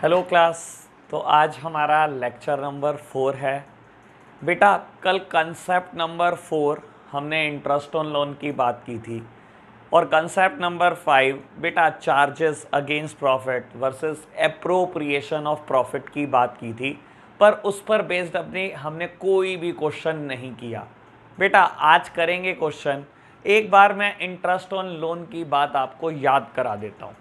Hello class तो आज हमारा लेक्चर नंबर फोर है बेटा कल कंसेप्ट नंबर फोर हमने इंटरेस्ट ऑन लोन की बात की थी और कंसेप्ट नंबर फाइव बेटा charges against profit versus appropriation of profit की बात की थी पर उस पर बेस्ड अपने हमने कोई भी क्वेश्चन नहीं किया बेटा आज करेंगे क्वेश्चन एक बार मैं इंटरेस्ट ऑन लोन की बात आपको याद करा देता हूँ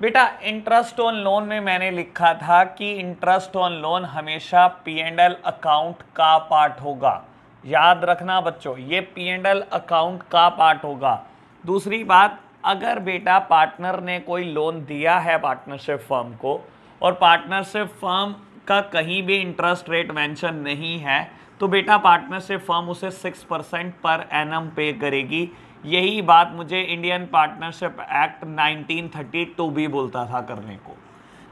बेटा इंटरेस्ट ऑन लोन में मैंने लिखा था कि इंटरेस्ट ऑन लोन हमेशा पी एंड एल अकाउंट का पार्ट होगा याद रखना बच्चों ये पी एंड एल अकाउंट का पार्ट होगा दूसरी बात अगर बेटा पार्टनर ने कोई लोन दिया है पार्टनरशिप फर्म को और पार्टनरशिप फर्म का कहीं भी इंटरेस्ट रेट मेंशन नहीं है तो बेटा पार्टनरशिप फर्म उसे six percent per annum pay करेगी यही बात मुझे इंडियन पार्टनरशिप एक्ट 1932 भी बोलता था करने को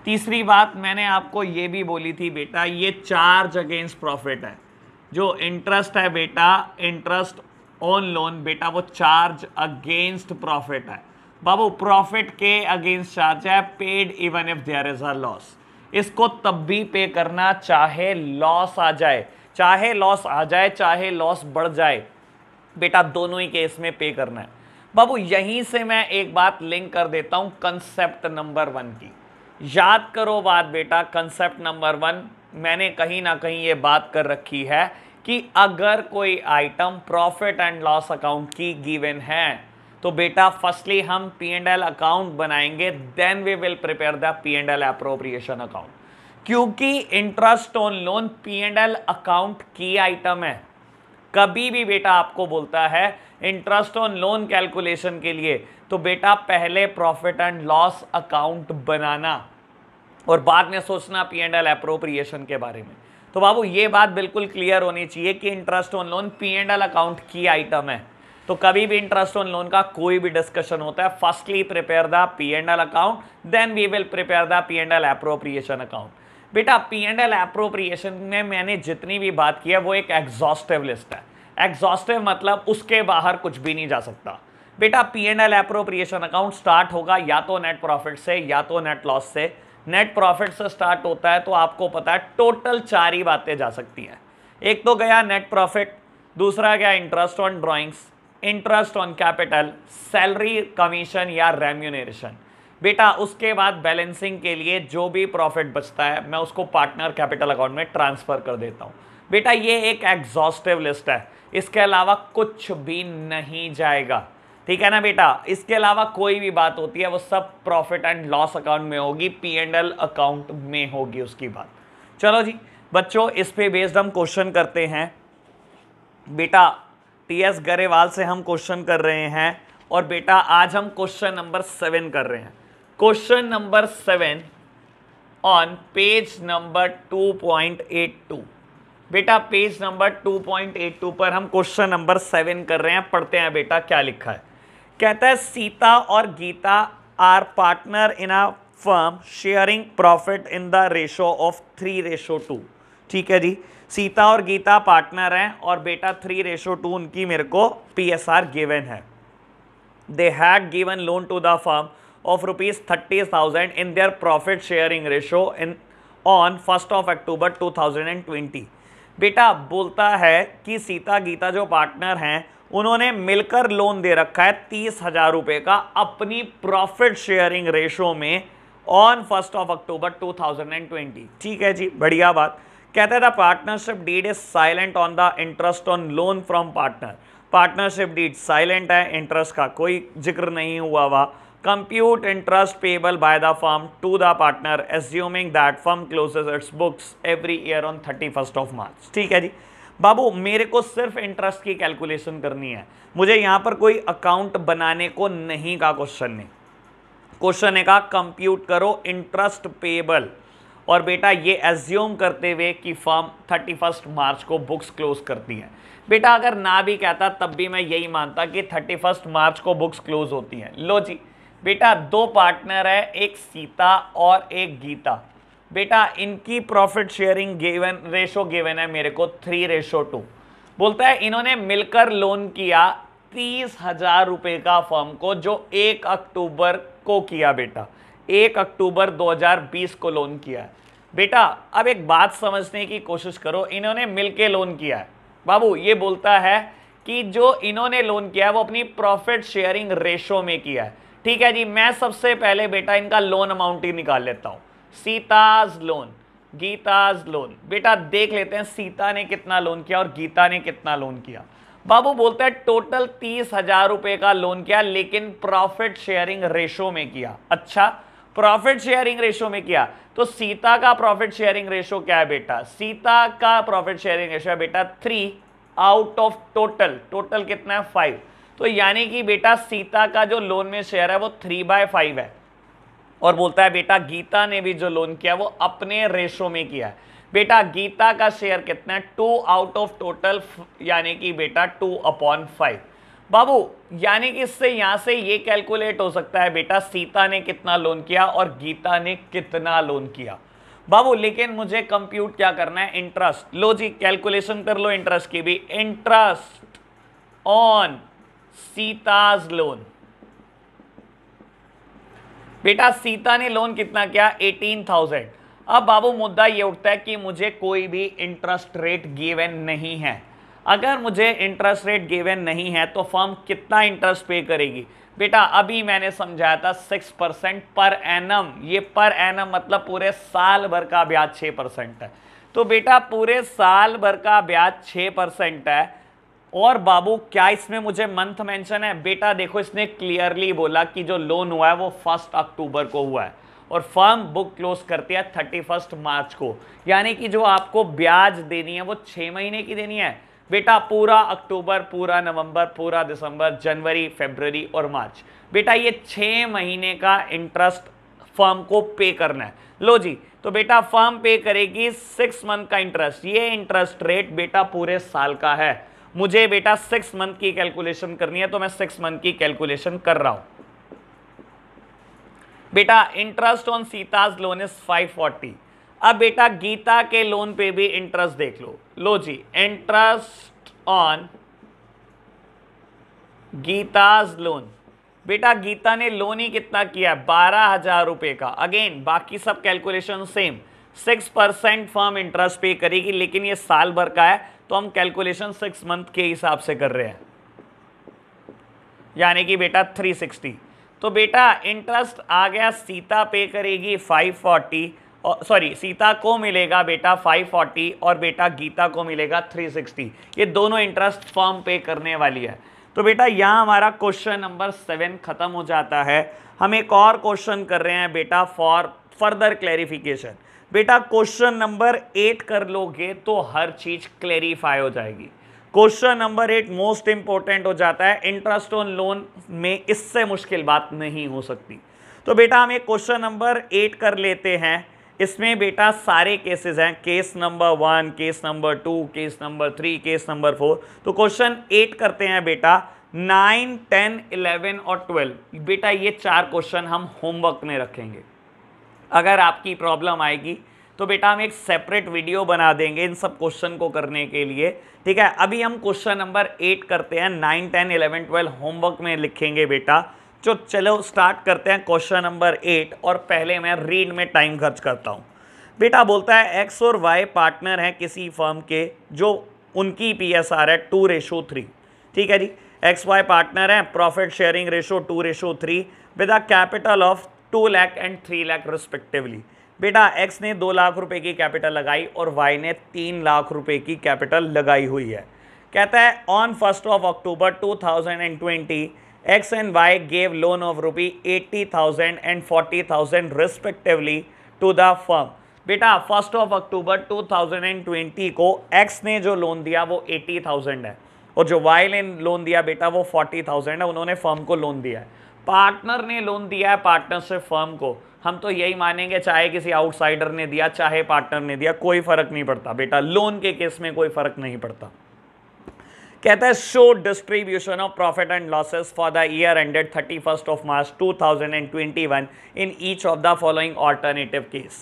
तीसरी बात मैंने आपको ये भी बोली थी बेटा ये चार्ज अगेंस्ट प्रॉफिट है जो इंटरेस्ट है बेटा इंटरेस्ट ऑन लोन बेटा वो चार्ज अगेंस्ट प्रॉफिट है बाबू प्रॉफिट के अगेंस्ट चार्ज है paid even if there is a loss इसको तब भी पे करना चाहे लॉस आ जाए चाहे लॉस आ जाए चाहे लॉस बढ़ जाए बेटा दोनों ही केस में पे करना है बाबू यहीं से मैं एक बात लिंक कर देता हूं कंसेप्ट नंबर वन की याद करो बात बेटा कंसेप्ट नंबर वन मैंने कहीं ना कहीं ये बात कर रखी है कि अगर कोई item profit and loss account की गिवन है तो बेटा फर्स्टली हम पी एंड एल अकाउंट बनाएंगे then we will prepare the P and L appropriation account क्योंकि interest on loan P and L account की आइटम है कभी भी बेटा आपको बोलता है इंटरेस्ट ऑन लोन कैलकुलेशन के लिए तो बेटा पहले प्रॉफिट एंड लॉस अकाउंट बनाना और बाद में सोचना पी एंड एल अप्रोप्रिएशन के बारे में तो बाबू ये बात बिल्कुल क्लियर होनी चाहिए कि interest on loan P and L account की आइटम है तो कभी भी इंटरेस्ट ऑन लोन का कोई भी डिस्कशन होता है firstly prepare the P and L account then we will prepare the P and L appropriation account बेटा पी एंड एल अप्रोप्रिएशन में मैंने जितनी भी बात की है वो एक एग्जॉस्टिव लिस्ट है एग्जॉस्टिव मतलब उसके बाहर कुछ भी नहीं जा सकता बेटा P and L appropriation account start होगा या तो नेट प्रॉफिट से या तो नेट लॉस से नेट प्रॉफिट से स्टार्ट होता है तो आपको पता है टोटल चार ही बातें जा सकती हैं एक तो गया नेट प्रॉफिट दूसरा गया interest on drawings interest on capital salary commission या रेम्यूनरेशन बेटा उसके बाद बैलेंसिंग के लिए जो भी प्रॉफिट बचता है मैं उसको पार्टनर कैपिटल अकाउंट में ट्रांसफ़र कर देता हूँ बेटा ये एक एग्जॉस्टिव लिस्ट है इसके अलावा कुछ भी नहीं जाएगा ठीक है ना बेटा इसके अलावा कोई भी बात होती है वो सब प्रॉफिट एंड लॉस अकाउंट में होगी पी एंड एल अकाउंट में होगी उसकी बात चलो जी बच्चों इस पे बेस्ड हम क्वेश्चन करते हैं बेटा टी एस गरेवाल से हम क्वेश्चन कर रहे हैं और बेटा आज हम क्वेश्चन नंबर सेवन कर रहे हैं question number seven on page number 2.82 बेटा पेज नंबर 2.82 पर हम क्वेश्चन नंबर सेवन कर रहे हैं पढ़ते हैं बेटा क्या लिखा है कहता है सीता और Geeta are partner in a firm sharing profit in the ratio of three ratio two ठीक है जी सीता और गीता पार्टनर हैं और बेटा थ्री रेशो टू उनकी मेरे को पी एस आर गिवन है they had given loan to the firm of rupees 30000 in their profit sharing ratio in on 1st of October 2020 बेटा बोलता है कि सीता गीता जो पार्टनर हैं उन्होंने मिलकर लोन दे रखा है तीस हजार रुपये का अपनी प्रॉफिट शेयरिंग रेशो में ऑन फर्स्ट ऑफ अक्टूबर 2020 ठीक है जी बढ़िया बात कहते थे partnership deed is silent on the interest on loan from partner partnership deed silent है इंटरेस्ट का कोई जिक्र नहीं हुआ वह compute interest payable by the firm to the partner assuming that firm closes its books every year on 31st of March ठीक है जी बाबू मेरे को सिर्फ इंटरेस्ट की कैलकुलेशन करनी है मुझे यहाँ पर कोई अकाउंट बनाने को नहीं का क्वेश्चन ने क्वेश्चन है का कंप्यूट करो इंटरेस्ट पेबल और बेटा ये एज्यूम करते हुए कि फर्म 31 मार्च को बुक्स क्लोज करती है बेटा अगर ना भी कहता तब भी मैं यही मानता कि 31 मार्च को बुक्स क्लोज होती हैं लो जी बेटा दो पार्टनर है एक सीता और एक गीता बेटा इनकी profit sharing given ratio given है मेरे को थ्री रेशो टू बोलता है इन्होंने मिलकर लोन किया तीस हजार रुपये का फर्म को जो एक अक्टूबर को किया बेटा एक अक्टूबर 2020 को लोन किया है बेटा अब एक बात समझने की कोशिश करो इन्होंने मिलके लोन किया है बाबू ये बोलता है कि जो इन्होंने लोन किया है वो अपनी प्रॉफिट शेयरिंग रेशो में किया है ठीक है जी मैं सबसे पहले बेटा इनका लोन अमाउंट ही निकाल लेता हूँ सीताज लोन गीताज लोन बेटा देख लेते हैं सीता ने कितना लोन किया और गीता ने कितना लोन किया बाबू बोलता है टोटल तीस हजार रुपये का लोन किया लेकिन प्रॉफिट शेयरिंग रेशो में किया अच्छा प्रॉफिट शेयरिंग रेशो में किया तो सीता का प्रॉफिट शेयरिंग रेशो क्या है बेटा सीता का प्रॉफिट शेयरिंग रेशो है बेटा three out of total total कितना है फाइव तो यानी कि बेटा सीता का जो लोन में शेयर है वो थ्री बाय फाइव है और बोलता है बेटा गीता ने भी जो लोन किया वो अपने रेशो में किया है बेटा गीता का शेयर कितना है टू आउट ऑफ टोटल यानी कि बेटा टू अपॉन फाइव बाबू यानी कि इससे यहाँ से ये कैलकुलेट हो सकता है बेटा सीता ने कितना लोन किया और गीता ने कितना लोन किया बाबू लेकिन मुझे कंप्यूट क्या करना है इंटरेस्ट लो जी कैलकुलेशन कर लो इंटरेस्ट की भी इंटरेस्ट ऑन सीताज लोन बेटा सीता ने लोन कितना किया एटीन थाउजेंड अब बाबू मुद्दा ये उठता है कि मुझे कोई भी इंटरेस्ट रेट गिवन नहीं है अगर मुझे इंटरेस्ट रेट गिवन नहीं है तो फर्म कितना इंटरेस्ट पे करेगी बेटा अभी मैंने समझाया था सिक्स परसेंट पर एनम ये पर एनम मतलब पूरे साल भर का ब्याज छः परसेंट है तो बेटा पूरे साल भर का ब्याज छः परसेंट है और बाबू क्या इसमें मुझे मंथ मेंशन है बेटा देखो इसने क्लियरली बोला कि जो लोन हुआ है वो फर्स्ट अक्टूबर को हुआ है और फर्म बुक क्लोज करती है थर्टी फर्स्ट मार्च को यानी कि जो आपको ब्याज देनी है वो छः महीने की देनी है बेटा पूरा अक्टूबर पूरा नवंबर पूरा दिसंबर जनवरी फेबररी और मार्च बेटा ये छः महीने का इंटरेस्ट फर्म को पे करना है लो जी तो बेटा फर्म पे करेगी सिक्स मंथ का इंटरेस्ट ये इंटरेस्ट रेट बेटा पूरे साल का है मुझे बेटा सिक्स मंथ की कैलकुलेशन करनी है तो मैं सिक्स मंथ की कैलकुलेशन कर रहा हूं बेटा interest on Sita's loan is 540 अब बेटा गीता के लोन पे भी इंटरेस्ट देख लो लो जी इंटरेस्ट ऑन गीताज लोन बेटा गीता ने लोन ही कितना किया बारह हजार रुपए का अगेन बाकी सब calculation same six percent firm interest pay करेगी लेकिन ये साल भर का है तो हम कैलकुलेशन सिक्स मंथ के हिसाब से कर रहे हैं यानी कि बेटा थ्री सिक्सटी तो बेटा इंटरेस्ट आ गया सीता पे करेगी फाइव फोर्टी और सॉरी सीता को मिलेगा बेटा फाइव फोर्टी और बेटा गीता को मिलेगा थ्री सिक्सटी ये दोनों इंटरेस्ट फॉर्म पे करने वाली है तो बेटा यहाँ हमारा क्वेश्चन नंबर सेवन ख़त्म हो जाता है हम एक और क्वेश्चन कर रहे हैं बेटा फॉर फर्दर क्लैरिफिकेशन बेटा क्वेश्चन नंबर एट कर लोगे तो हर चीज क्लेरिफाई हो जाएगी question number eight most important हो जाता है इंटरेस्ट ऑन लोन में इससे मुश्किल बात नहीं हो सकती तो बेटा हम एक क्वेश्चन नंबर एट कर लेते हैं इसमें बेटा सारे केसेस हैं case number one case number two case number three case number four तो क्वेश्चन एट करते हैं बेटा नाइन टेन इलेवन और ट्वेल्व बेटा ये चार क्वेश्चन हम होमवर्क में रखेंगे अगर आपकी प्रॉब्लम आएगी तो बेटा हम एक सेपरेट वीडियो बना देंगे इन सब क्वेश्चन को करने के लिए ठीक है अभी हम क्वेश्चन नंबर एट करते हैं nine ten eleven twelve homework में लिखेंगे बेटा तो चलो स्टार्ट करते हैं क्वेश्चन नंबर एट और पहले मैं रीड में टाइम खर्च करता हूँ बेटा बोलता है एक्स और वाई पार्टनर हैं किसी फर्म के जो उनकी पी एस आर है टू रेशो थ्री ठीक है जी एक्स वाई पार्टनर हैं profit sharing ratio two ratio three with a capital of two lakh and three lakh respectively बेटा एक्स ने दो लाख रुपए की कैपिटल लगाई और वाई ने तीन लाख रुपए की कैपिटल लगाई हुई है कहता है on first of October two thousand and twenty X and Y gave loan of rupee eighty thousand and forty thousand respectively to the firm बेटा फर्स्ट ऑफ अक्टूबर 2020 को एक्स ने जो लोन दिया वो 80,000 है और जो वाई ने लोन दिया बेटा वो 40,000 है उन्होंने फर्म को लोन दिया है पार्टनर ने लोन दिया है पार्टनरशिप फर्म को हम तो यही मानेंगे चाहे किसी आउटसाइडर ने दिया चाहे पार्टनर ने दिया कोई फर्क नहीं पड़ता बेटा लोन के केस में कोई फर्क नहीं पड़ता कहता है show distribution of profit and losses for the year ended thirty first of March 2021 in each of the following alternative case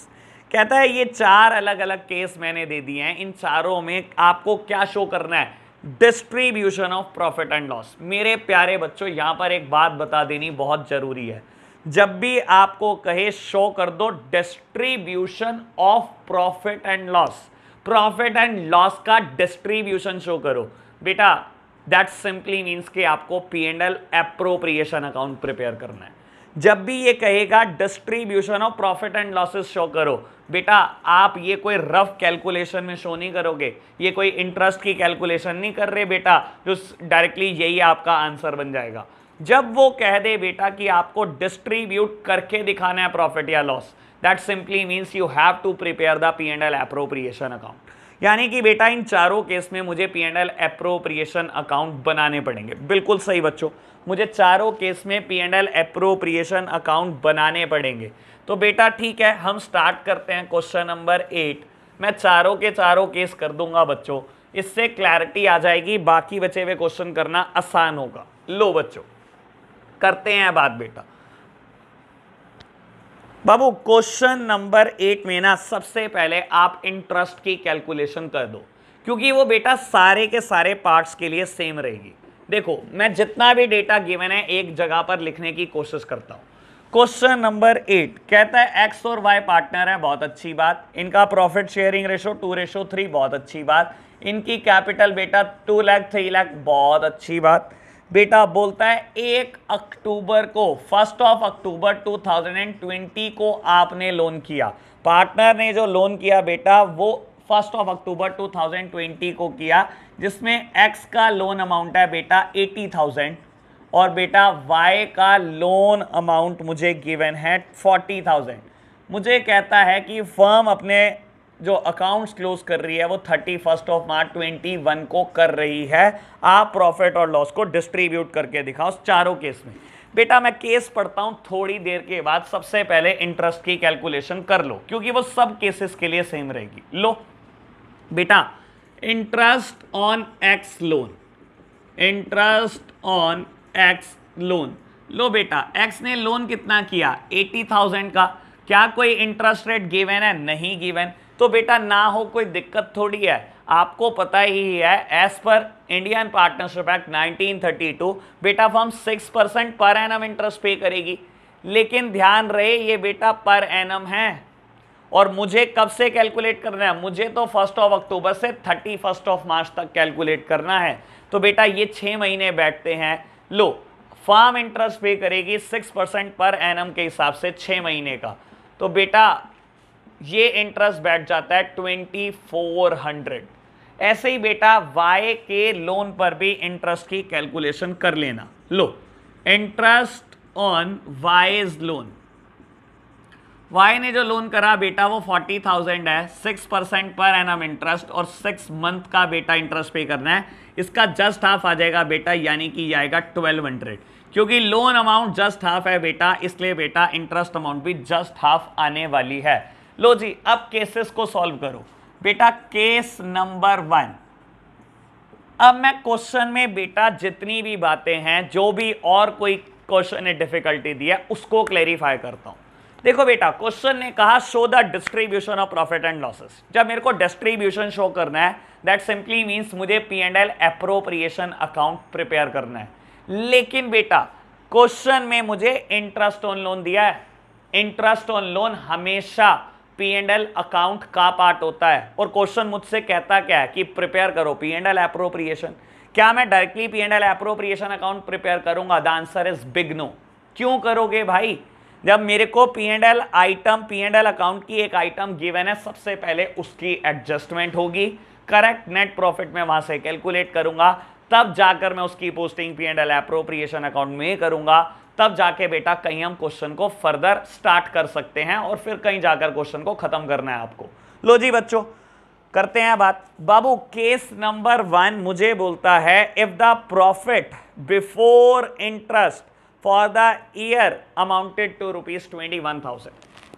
कहता है ये चार अलग अलग केस मैंने दे दिए हैं इन चारों में आपको क्या शो करना है distribution of profit and loss मेरे प्यारे बच्चों यहां पर एक बात बता देनी बहुत जरूरी है जब भी आपको कहे शो कर दो distribution of profit and loss profit and loss का डिस्ट्रीब्यूशन शो करो बेटा दैट सिंपली मीन्स कि आपको P and L appropriation account prepare करना है जब भी ये कहेगा distribution of profit and losses show करो बेटा आप ये कोई रफ कैलकुलेशन में शो नहीं करोगे ये कोई इंटरेस्ट की कैलकुलेशन नहीं कर रहे बेटा जो डायरेक्टली यही आपका आंसर बन जाएगा जब वो कह दे बेटा कि आपको डिस्ट्रीब्यूट करके दिखाना है प्रॉफिट या loss that simply means you have to prepare the P and L appropriation account यानी कि बेटा इन चारों केस में मुझे P and L appropriation account बनाने पड़ेंगे बिल्कुल सही बच्चों मुझे चारों केस में P and L appropriation account बनाने पड़ेंगे तो बेटा ठीक है हम स्टार्ट करते हैं क्वेश्चन नंबर एट मैं चारों के चारों केस कर दूंगा बच्चों इससे क्लैरिटी आ जाएगी बाकी बचे हुए क्वेश्चन करना आसान होगा लो बच्चों करते हैं बात बेटा बाबू क्वेश्चन नंबर एट में ना सबसे पहले आप इंटरेस्ट की कैलकुलेशन कर दो क्योंकि वो बेटा सारे के सारे पार्ट्स के लिए सेम रहेगी देखो मैं जितना भी डेटा गिवन है एक जगह पर लिखने की कोशिश करता हूँ क्वेश्चन नंबर एट कहता है एक्स और वाई पार्टनर है बहुत अच्छी बात इनका profit sharing ratio two ratio three बहुत अच्छी बात इनकी कैपिटल बेटा टू लैख थ्री लैख बहुत अच्छी बात बेटा बोलता है एक अक्टूबर को फर्स्ट ऑफ अक्टूबर 2020 को आपने लोन किया पार्टनर ने जो लोन किया बेटा वो फर्स्ट ऑफ अक्टूबर 2020 को किया जिसमें एक्स का लोन अमाउंट है बेटा एटी थाउजेंड और बेटा वाई का लोन अमाउंट मुझे गिवन है फोर्टी थाउजेंड मुझे कहता है कि फर्म अपने जो अकाउंट्स क्लोज कर रही है वो thirty first of March twenty one को कर रही है आप प्रॉफिट और लॉस को डिस्ट्रीब्यूट करके दिखाओ उस चारों केस में बेटा मैं केस पढ़ता हूँ थोड़ी देर के बाद सबसे पहले इंटरेस्ट की कैलकुलेशन कर लो क्योंकि वो सब केसेस के लिए सेम रहेगी लो बेटा interest on X loan interest on X loan लो बेटा एक्स ने लोन कितना किया एटी थाउजेंड का क्या कोई इंटरेस्ट रेट गिवन है नहीं गिवन तो बेटा ना हो कोई दिक्कत थोड़ी है आपको पता ही है as per Indian partnership act 1932 बेटा firm six percent per annum interest pay करेगी लेकिन ध्यान रहे ये बेटा पर एम है और मुझे कब से कैलकुलेट करना है मुझे तो फर्स्ट ऑफ अक्टूबर से थर्टी फर्स्ट ऑफ मार्च तक कैलकुलेट करना है तो बेटा ये छः महीने बैठते हैं लो फार्म इंटरेस्ट पे करेगी सिक्स परसेंट पर एन के हिसाब से छः महीने का तो बेटा ये इंटरेस्ट बैठ जाता है ट्वेंटी फोर हंड्रेड ऐसे ही बेटा वाई के लोन पर भी इंटरेस्ट की कैलकुलेशन कर लेना लो interest on Y's loan Y ने जो लोन करा बेटा वो फोर्टी थाउजेंड है six percent per annum interest और सिक्स मंथ का बेटा इंटरेस्ट पे करना है इसका जस्ट हाफ आ जाएगा बेटा यानी कि यह आएगा ट्वेल्व हंड्रेड क्योंकि लोन अमाउंट जस्ट हाफ है बेटा इसलिए बेटा इंटरेस्ट अमाउंट भी जस्ट हाफ आने वाली है लो जी अब केसेस को सॉल्व करो बेटा केस नंबर वन अब मैं क्वेश्चन में बेटा जितनी भी बातें हैं जो भी और कोई क्वेश्चन ने डिफिकल्टी दी है उसको क्लेरिफाई करता हूँ देखो बेटा क्वेश्चन ने कहा show the distribution of profit and losses जब मेरे को डिस्ट्रीब्यूशन शो करना है दैट सिंपली मीन्स मुझे P and L appropriation account prepare करना है लेकिन बेटा क्वेश्चन में मुझे इंटरेस्ट ऑन लोन दिया है इंटरेस्ट ऑन लोन हमेशा पी एंड एल अकाउंट का पार्ट होता है और क्वेश्चन मुझसे कहता क्या है कि प्रिपेयर करो पी एंड एल अप्रोप्रिएशन क्या मैं directly P and L appropriation account prepare करूंगा the answer is big no क्यों करोगे भाई जब मेरे को P and L item P and L account की एक आइटम गिवन है सबसे पहले उसकी एडजस्टमेंट होगी करेक्ट नेट प्रॉफिट में वहां से कैलकुलेट करूंगा तब जाकर मैं उसकी posting P and L appropriation account में करूंगा तब जाके बेटा कहीं हम क्वेश्चन को फर्दर स्टार्ट कर सकते हैं और फिर कहीं जाकर क्वेश्चन को खत्म करना है आपको लो जी बच्चों करते हैं बात बाबू केस नंबर वन मुझे बोलता है if the profit before interest for the year amounted to rupees twenty one thousand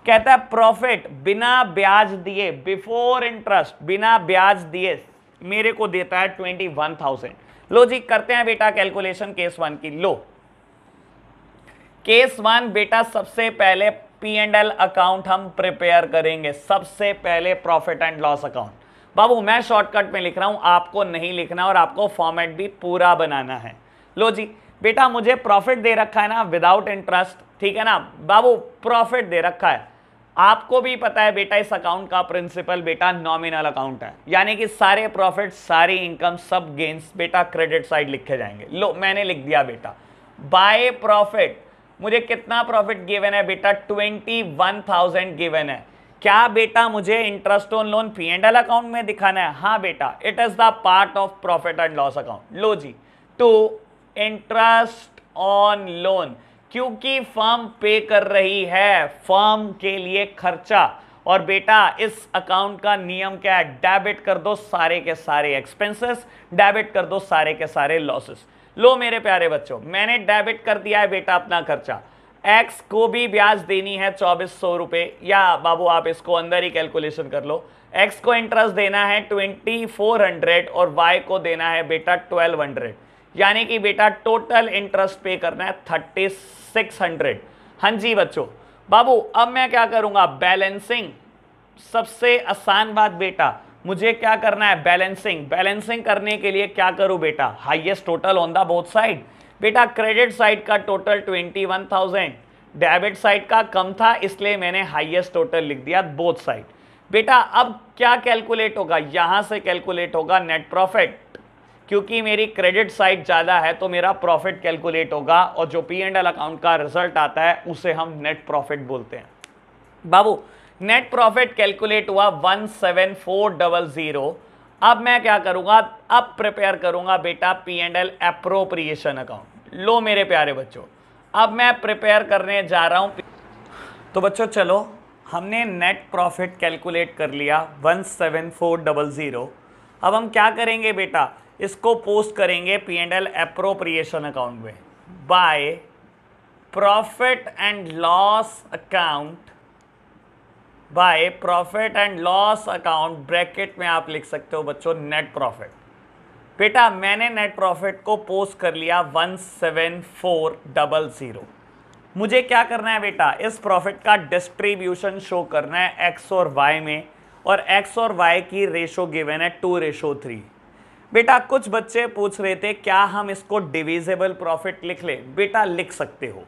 कहता है प्रॉफिट बिना ब्याज दिए बिफोर इंटरेस्ट बिना ब्याज दिए मेरे को देता है ट्वेंटी वन थाउजेंड लो जी करते हैं बेटा कैलकुलेशन केस वन की लो केस वन बेटा सबसे पहले पी एंड एल अकाउंट हम प्रिपेयर करेंगे सबसे पहले प्रॉफिट एंड लॉस अकाउंट बाबू मैं शॉर्टकट में लिख रहा हूं आपको नहीं लिखना और आपको फॉर्मेट भी पूरा बनाना है लो जी बेटा मुझे प्रॉफिट दे रखा है ना विदाउट इंटरेस्ट ठीक है ना बाबू प्रॉफिट दे रखा है आपको भी पता है बेटा इस अकाउंट का प्रिंसिपल बेटा नॉमिनल अकाउंट है यानी कि सारे प्रॉफिट सारी इनकम सब गेन्स बेटा क्रेडिट साइड लिखे जाएंगे लो मैंने लिख दिया बेटा बाय प्रॉफिट मुझे कितना प्रॉफिट गिवन है बेटा ट्वेंटी वन थाउजेंड गिवन है क्या बेटा मुझे interest on loan P and L account में दिखाना है हाँ बेटा it is the part of profit and loss account लो जी टू इंटरेस्ट ऑन लोन क्योंकि फर्म पे कर रही है फर्म के लिए खर्चा और बेटा इस अकाउंट का नियम क्या है डेबिट कर दो सारे के सारे एक्सपेंसेस डेबिट कर दो सारे के सारे लॉसेस लो मेरे प्यारे बच्चों मैंने डेबिट कर दिया है बेटा अपना खर्चा एक्स को भी ब्याज देनी है चौबीस सौ रुपये या बाबू आप इसको अंदर ही कैलकुलेशन कर लो एक्स को इंटरेस्ट देना है ट्वेंटी फोर हंड्रेड और वाई को देना है बेटा ट्वेल्व हंड्रेड यानी कि बेटा टोटल इंटरेस्ट पे करना है थर्टी सिक्स हंड्रेड हाँ जी बच्चों बाबू अब मैं क्या करूँगा बैलेंसिंग सबसे आसान बात बेटा मुझे क्या करना है बैलेंसिंग बैलेंसिंग करने के लिए क्या करूँ बेटा highest total on the both side बेटा क्रेडिट साइड का total twenty one thousand debit side का कम था इसलिए मैंने हाईएस्ट टोटल लिख दिया बोथ साइड बेटा अब क्या कैलकुलेट होगा यहाँ से कैलकुलेट होगा नेट प्रॉफिट क्योंकि मेरी क्रेडिट साइड ज़्यादा है तो मेरा प्रॉफिट कैलकुलेट होगा और जो पी एंड एल अकाउंट का रिजल्ट आता है उसे हम नेट प्रॉफिट बोलते हैं बाबू नेट प्रॉफिट कैलकुलेट हुआ one seven four double zero अब मैं क्या करूँगा अब प्रिपेयर करूँगा बेटा P and L appropriation account लो मेरे प्यारे बच्चों अब मैं प्रिपेयर करने जा रहा हूँ तो बच्चों चलो हमने नेट प्रॉफिट कैलकुलेट कर लिया one seven four double zero अब हम क्या करेंगे बेटा इसको पोस्ट करेंगे P and L appropriation account में by profit and loss account by profit and loss account bracket में आप लिख सकते हो बच्चों नेट प्रॉफिट बेटा मैंने नेट प्रॉफिट को पोस्ट कर लिया one seven four double zero मुझे क्या करना है बेटा इस प्रॉफिट का डिस्ट्रीब्यूशन शो करना है एक्स और वाई में और एक्स और वाई की रेशो गिवन है टू रेशो थ्री बेटा कुछ बच्चे पूछ रहे थे क्या हम इसको डिविजेबल प्रॉफिट लिख ले बेटा लिख सकते हो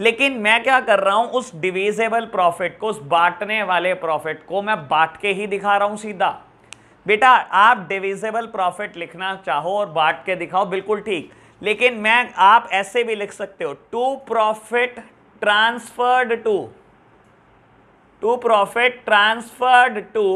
लेकिन मैं क्या कर रहा हूं उस डिविजेबल प्रॉफिट को उस बांटने वाले प्रॉफिट को मैं बांट के ही दिखा रहा हूं सीधा बेटा आप डिविजेबल प्रॉफिट लिखना चाहो और बांट के दिखाओ बिल्कुल ठीक लेकिन मैं आप ऐसे भी लिख सकते हो to profit transferred to to profit transferred to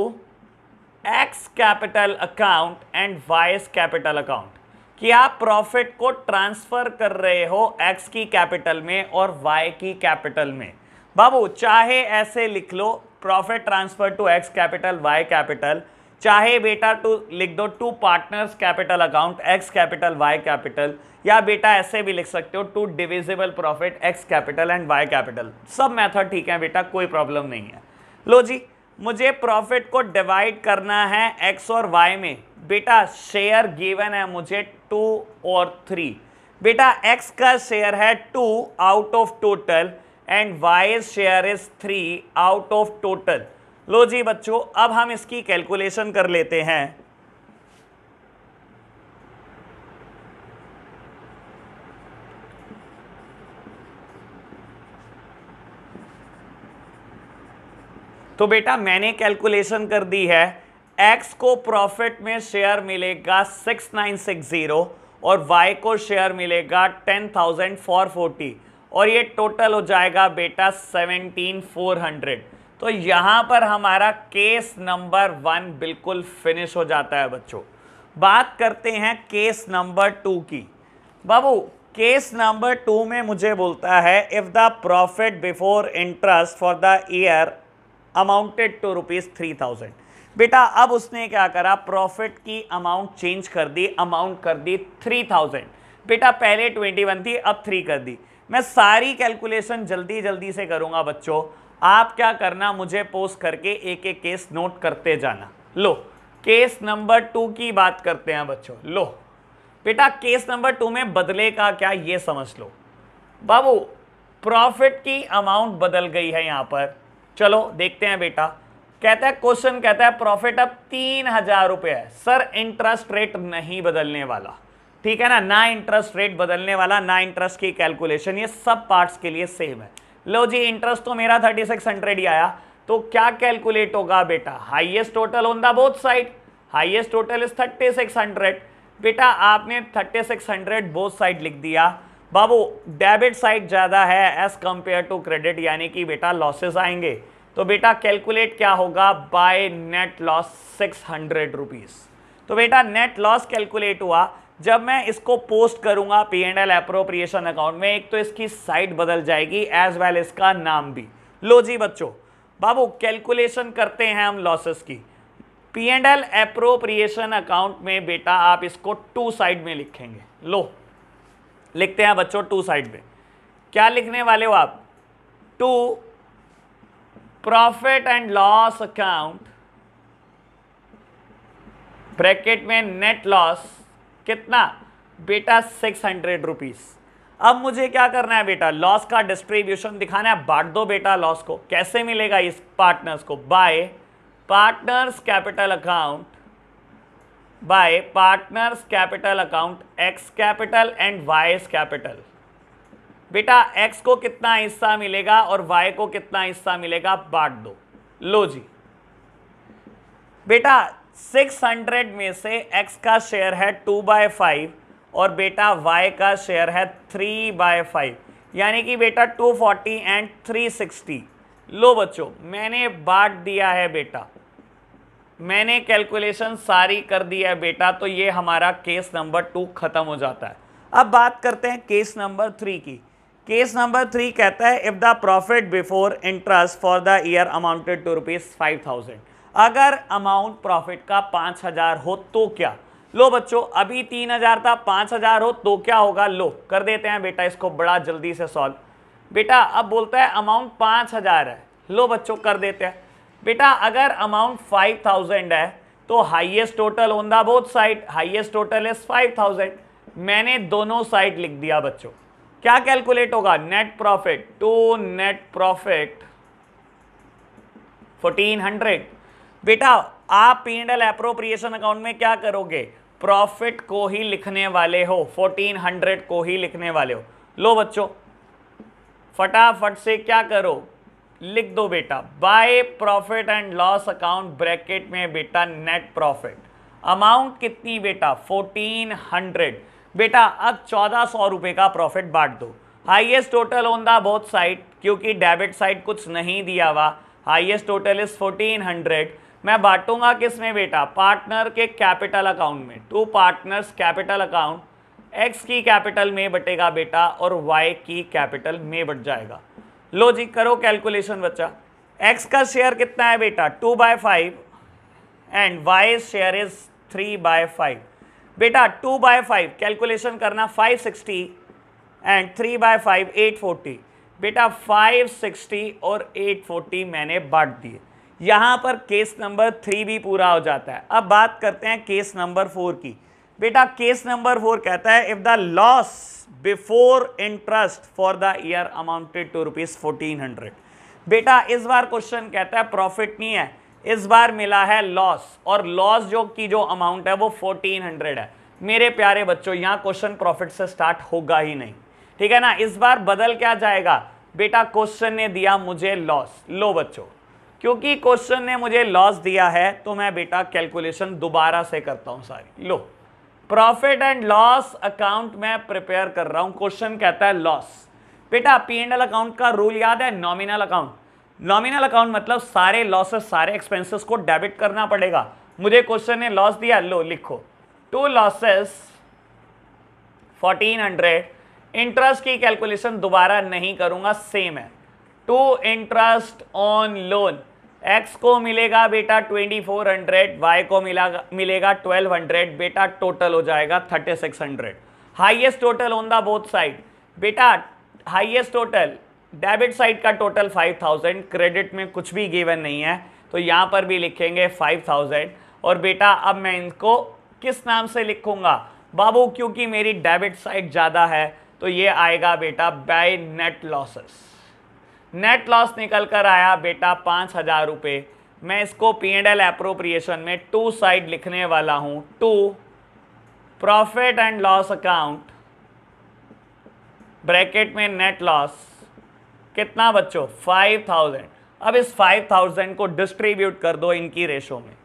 X capital account and Y's capital account कि आप प्रॉफिट को ट्रांसफर कर रहे हो एक्स की कैपिटल में और वाई की कैपिटल में बाबू चाहे ऐसे लिख लो profit transfer to X capital Y capital चाहे बेटा टू लिख दो to partners capital account X capital Y capital या बेटा ऐसे भी लिख सकते हो to divisible profit X capital and Y capital सब मेथड ठीक है बेटा कोई प्रॉब्लम नहीं है लो जी मुझे प्रॉफिट को डिवाइड करना है एक्स और वाई में बेटा शेयर गिवन है मुझे टू और थ्री बेटा एक्स का शेयर है two out of total and Y share is three out of total लो जी बच्चों अब हम इसकी कैलकुलेशन कर लेते हैं तो बेटा मैंने कैलकुलेशन कर दी है एक्स को प्रॉफिट में शेयर मिलेगा सिक्स नाइन सिक्स ज़ीरो और वाई को शेयर मिलेगा टेन थाउजेंड फोर फोर्टी और ये टोटल हो जाएगा बेटा सेवनटीन फोर हंड्रेड तो यहाँ पर हमारा केस नंबर वन बिल्कुल फिनिश हो जाता है बच्चों बात करते हैं केस नंबर टू की बाबू केस नंबर टू में मुझे बोलता है if the profit before interest for the year amounted to rupees three thousand बेटा अब उसने क्या करा प्रॉफिट की अमाउंट चेंज कर दी अमाउंट कर दी थ्री थाउजेंड बेटा पहले ट्वेंटी वन थी अब थ्री कर दी मैं सारी कैलकुलेशन जल्दी जल्दी से करूँगा बच्चों आप क्या करना मुझे पोस्ट करके एक एक केस नोट करते जाना लो केस नंबर टू की बात करते हैं बच्चों लो बेटा केस नंबर टू में बदले का क्या ये समझ लो बाबू प्रॉफिट की अमाउंट बदल गई है यहाँ पर चलो देखते हैं बेटा कहता है क्वेश्चन कहता है प्रॉफिट अब तीन हजार रुपए है सर इंटरेस्ट रेट नहीं बदलने वाला ठीक है ना ना इंटरेस्ट रेट बदलने वाला ना इंटरेस्ट की कैलकुलेशन ये सब पार्ट्स के लिए सेम है लो जी इंटरेस्ट तो मेरा थर्टी सिक्स हंड्रेड ही आया तो क्या कैलकुलेट होगा बेटा highest total on the both side highest total is thirty six hundred बेटा आपने thirty six hundred both side लिख दिया बाबू डेबिट साइड ज़्यादा है एज़ कम्पेयर टू क्रेडिट यानी कि बेटा लॉसेज आएंगे तो बेटा कैलकुलेट क्या होगा by net loss six hundred rupees तो बेटा नेट लॉस कैलकुलेट हुआ जब मैं इसको पोस्ट करूंगा P and L appropriation account में एक तो इसकी साइट बदल जाएगी एज वेल इसका नाम भी लो जी बच्चों बाबू कैलकुलेशन करते हैं हम लॉसेस की P and L appropriation account में बेटा आप इसको टू साइड में लिखेंगे लो लिखते हैं बच्चों टू साइड पे क्या लिखने वाले हो आप to profit and loss account bracket में नेट लॉस कितना बेटा सिक्स हंड्रेड रुपीज़ अब मुझे क्या करना है बेटा लॉस का डिस्ट्रीब्यूशन दिखाना है बांट दो बेटा लॉस को कैसे मिलेगा इस पार्टनर्स को by partners capital account by partners capital account x capital and y's capital बेटा x को कितना हिस्सा मिलेगा और y को कितना हिस्सा मिलेगा बांट दो लो जी बेटा 600 में से x का शेयर है 2 बाय फाइव और बेटा y का शेयर है 3 बाय फाइव यानी कि बेटा 240 एंड 360 लो बच्चों मैंने बांट दिया है बेटा मैंने कैलकुलेशन सारी कर दी है बेटा तो ये हमारा केस नंबर टू खत्म हो जाता है अब बात करते हैं केस नंबर थ्री की केस नंबर थ्री कहता है if the profit before interest for the year amounted to rupees five thousand अगर अमाउंट प्रॉफिट का पाँच हज़ार हो तो क्या लो बच्चों अभी तीन हज़ार था पाँच हज़ार हो तो क्या होगा लो कर देते हैं बेटा इसको बड़ा जल्दी से सॉल्व बेटा अब बोलता है अमाउंट पाँच हज़ार है लो बच्चों कर देते हैं बेटा अगर अमाउंट फाइव थाउजेंड है तो highest total on the both side highest total is five thousand मैंने दोनों साइड लिख दिया बच्चों क्या कैलकुलेट होगा net profit to net profit fourteen hundred बेटा आप P and L appropriation account में क्या करोगे प्रॉफिट को ही लिखने वाले हो फोर्टीन हंड्रेड को ही लिखने वाले हो लो बच्चों फटाफट से क्या करो लिख दो बेटा by profit and loss account bracket में बेटा नेट प्रॉफिट अमाउंट कितनी बेटा फोर्टीन हंड्रेड बेटा अब चौदह सौ रुपये का प्रॉफिट बांट दो highest total on the both side क्योंकि डेबिट साइड कुछ नहीं दिया हुआ highest total is fourteen hundred मैं बांटूंगा किस में बेटा पार्टनर के कैपिटल अकाउंट में to partners capital account X की कैपिटल में बटेगा बेटा और वाई की कैपिटल में बट जाएगा लो जी करो कैलकुलेशन बच्चा एक्स का शेयर कितना है बेटा two by five and Y share is three by five बेटा टू बाय फाइव कैलकुलेशन करना five sixty and three by five eight forty बेटा फाइव सिक्सटी और एट फोर्टी मैंने बांट दिए यहाँ पर केस नंबर थ्री भी पूरा हो जाता है अब बात करते हैं केस नंबर फोर की बेटा केस नंबर फोर कहता है if the loss before interest for the year amounted to rupees fourteen hundred बेटा इस बार क्वेश्चन कहता है प्रॉफिट नहीं है इस बार मिला है लॉस और लॉस जो की जो अमाउंट है वो फोर्टीन हंड्रेड है मेरे प्यारे बच्चों यहाँ क्वेश्चन प्रॉफिट से स्टार्ट होगा ही नहीं ठीक है ना इस बार बदल क्या जाएगा बेटा क्वेश्चन ने दिया मुझे लॉस लो बच्चों क्योंकि क्वेश्चन ने मुझे लॉस दिया है तो मैं बेटा कैलकुलेशन दोबारा से करता हूँ सारी लो प्रॉफिट एंड लॉस अकाउंट में प्रिपेयर कर रहा हूं क्वेश्चन कहता है लॉस बेटा पी एंड एल अकाउंट का रूल याद है नॉमिनल अकाउंट नॉमिनल अकाउंट मतलब सारे लॉसेस सारे एक्सपेंसेस को डेबिट करना पड़ेगा मुझे क्वेश्चन ने लॉस दिया लो लिखो to losses fourteen hundred interest की कैलकुलेशन दोबारा नहीं करूंगा सेम है to interest on loan X को मिलेगा बेटा 2400 वाई को मिला मिलेगा 1200 बेटा टोटल हो जाएगा 3600 highest total on the both side बेटा हाइएस्ट टोटल डेबिट साइड का टोटल 5000 क्रेडिट में कुछ भी गिवन नहीं है तो यहाँ पर भी लिखेंगे 5000 और बेटा अब मैं इनको किस नाम से लिखूँगा बाबू क्योंकि मेरी डेबिट साइड ज़्यादा है तो ये आएगा बेटा by net losses net loss निकल कर आया बेटा पाँच हज़ार रुपये मैं इसको पी एंड एल अप्रोप्रिएशन में टू साइड लिखने वाला हूँ to profit and loss account bracket में नेट लॉस कितना बच्चों फाइव थाउजेंड अब इस फाइव थाउजेंड को डिस्ट्रीब्यूट कर दो इनकी रेशो में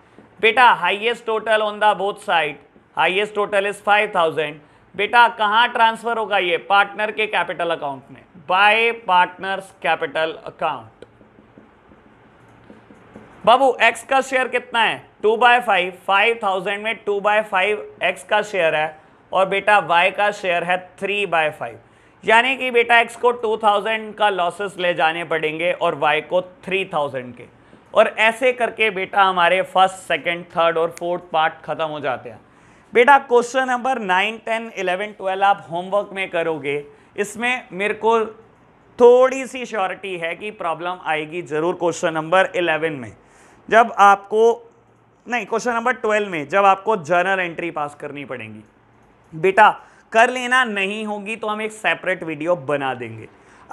बेटा highest total on the both side highest total is five thousand बेटा कहाँ ट्रांसफर होगा ये पार्टनर के कैपिटल अकाउंट में बाय पार्टनर्स कैपिटल अकाउंट बाबू एक्स का शेयर कितना है two by five five thousand में टू बाय फाइव एक्स का शेयर है और बेटा वाई का शेयर है थ्री बाय फाइव यानी कि बेटा एक्स को टू थाउजेंड का लॉसेस ले जाने पड़ेंगे और वाई को थ्री थाउजेंड के और ऐसे करके बेटा हमारे फर्स्ट सेकेंड थर्ड और फोर्थ पार्ट खत्म हो जाते हैं बेटा question number nine ten eleven twelve आप होमवर्क में करोगे इसमें मेरे को थोड़ी सी श्योरिटी है कि प्रॉब्लम आएगी ज़रूर क्वेश्चन नंबर इलेवन में जब आपको नहीं क्वेश्चन नंबर ट्वेल्व में जब आपको जर्नल एंट्री पास करनी पड़ेगी बेटा कर लेना नहीं होगी तो हम एक सेपरेट वीडियो बना देंगे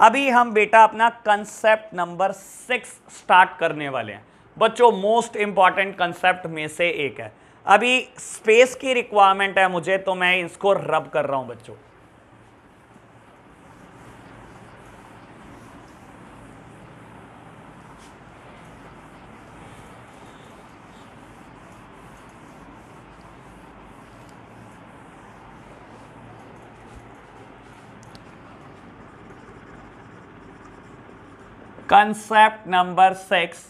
अभी हम बेटा अपना कंसेप्ट नंबर सिक्स स्टार्ट करने वाले हैं बच्चों मोस्ट इंपॉर्टेंट कंसेप्ट में से एक है अभी स्पेस की रिक्वायरमेंट है मुझे तो मैं इसको रब कर रहा हूं बच्चों कंसेप्ट नंबर सिक्स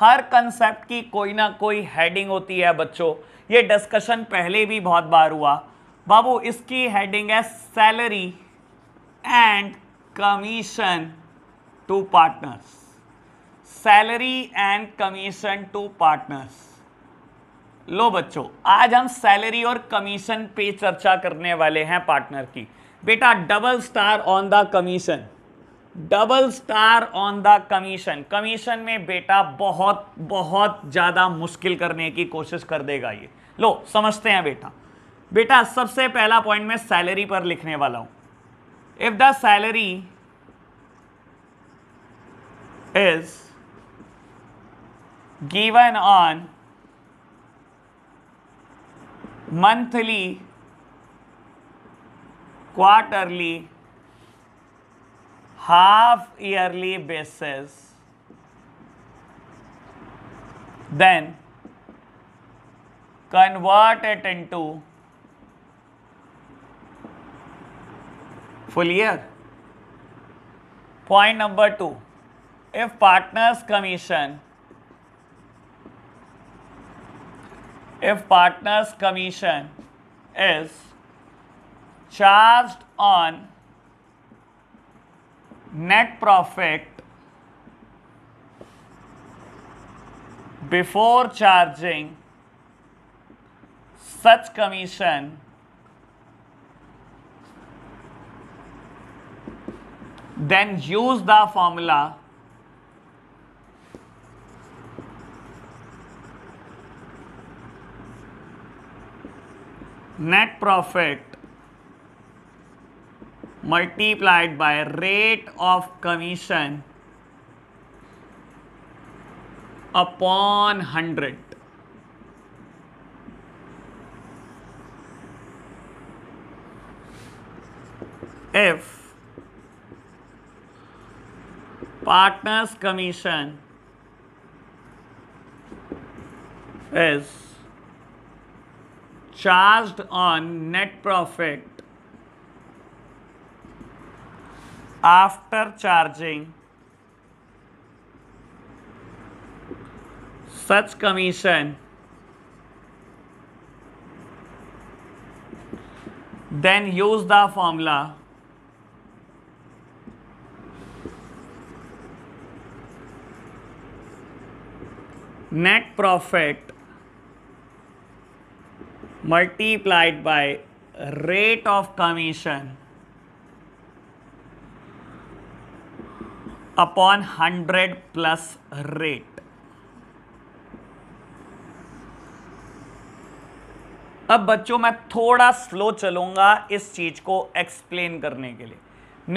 हर कंसेप्ट की कोई ना कोई हेडिंग होती है बच्चों ये डिस्कशन पहले भी बहुत बार हुआ बाबू इसकी हेडिंग है salary and commission to partners salary and commission to partners लो बच्चों आज हम सैलरी और कमीशन पे चर्चा करने वाले हैं पार्टनर की बेटा double star on the commission double star on the commission commission में बेटा बहुत बहुत ज़्यादा मुश्किल करने की कोशिश कर देगा ये लो समझते हैं बेटा बेटा सबसे पहला पॉइंट मैं सैलरी पर लिखने वाला हूं if the salary is given on monthly quarterly half yearly basis, then convert it into full year. Point number 2. If partners commission if partners commission is charged on net profit before charging such commission then use the formula net profit multiplied by rate of commission upon 100. If partner's commission is charged on net profit after charging such commission then use the formula net profit multiplied by rate of commission upon hundred plus rate अब बच्चों मैं थोड़ा slow चलूंगा इस चीज को explain करने के लिए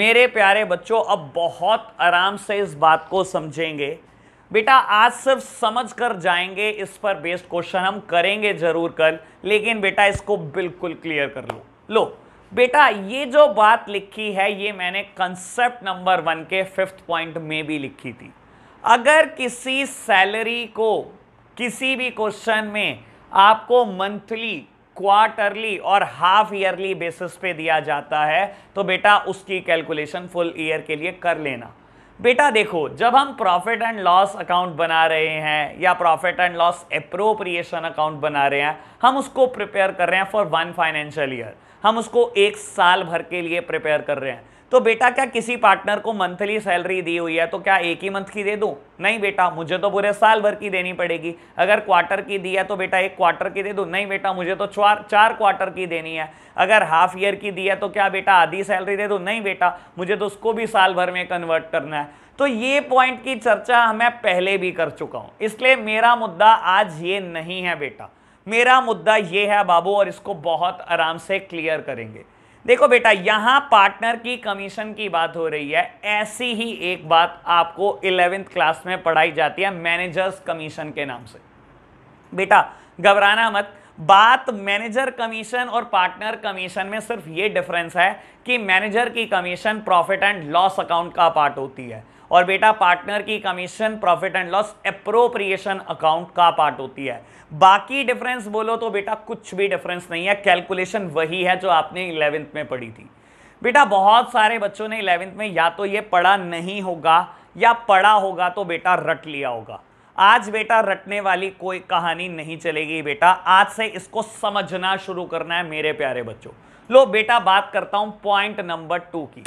मेरे प्यारे बच्चों अब बहुत आराम से इस बात को समझेंगे बेटा आज सिर्फ समझ कर जाएंगे इस पर बेस्ड क्वेश्चन हम करेंगे जरूर कल कर, लेकिन बेटा इसको बिल्कुल क्लियर कर लो लो बेटा ये जो बात लिखी है ये मैंने कंसेप्ट नंबर वन के फिफ्थ पॉइंट में भी लिखी थी अगर किसी सैलरी को किसी भी क्वेश्चन में आपको मंथली क्वार्टरली और हाफ ईयरली बेसिस पे दिया जाता है तो बेटा उसकी कैलकुलेशन फुल ईयर के लिए कर लेना बेटा देखो जब हम प्रॉफिट एंड लॉस अकाउंट बना रहे हैं या profit and loss appropriation account बना रहे हैं हम उसको प्रिपेयर कर रहे हैं फॉर वन फाइनेंशियल ईयर हम उसको एक साल भर के लिए प्रिपेयर कर रहे हैं तो बेटा क्या किसी पार्टनर को मंथली सैलरी दी हुई है तो क्या एक ही मंथ की दे दूं नहीं बेटा मुझे तो पूरे साल भर की देनी पड़ेगी अगर क्वार्टर की दी है तो बेटा एक क्वार्टर की दे दूं नहीं बेटा मुझे तो चार चार क्वार्टर की देनी है अगर हाफ ईयर की दी है तो क्या बेटा आधी सैलरी दे दूं नहीं बेटा मुझे तो उसको भी साल भर में कन्वर्ट करना है तो ये पॉइंट की चर्चा मैं पहले भी कर चुका हूँ इसलिए मेरा मुद्दा आज ये नहीं है बेटा मेरा मुद्दा ये है बाबू और इसको बहुत आराम से क्लियर करेंगे देखो बेटा यहाँ पार्टनर की कमीशन की बात हो रही है ऐसी ही एक बात आपको इलेवेंथ क्लास में पढ़ाई जाती है मैनेजर्स कमीशन के नाम से बेटा घबराना मत बात मैनेजर कमीशन और पार्टनर कमीशन में सिर्फ ये डिफरेंस है कि मैनेजर की commission profit and loss account का पार्ट होती है और बेटा पार्टनर की commission profit and loss appropriation account का पार्ट होती है बाकी डिफरेंस बोलो तो बेटा कुछ भी डिफरेंस नहीं है कैलकुलेशन वही है जो आपने इलेवेंथ में पढ़ी थी बेटा बहुत सारे बच्चों ने इलेवेंथ में या तो ये पढ़ा नहीं होगा या पढ़ा होगा तो बेटा रट लिया होगा आज बेटा रटने वाली कोई कहानी नहीं चलेगी बेटा आज से इसको समझना शुरू करना है मेरे प्यारे बच्चों लो बेटा बात करता हूं पॉइंट नंबर टू की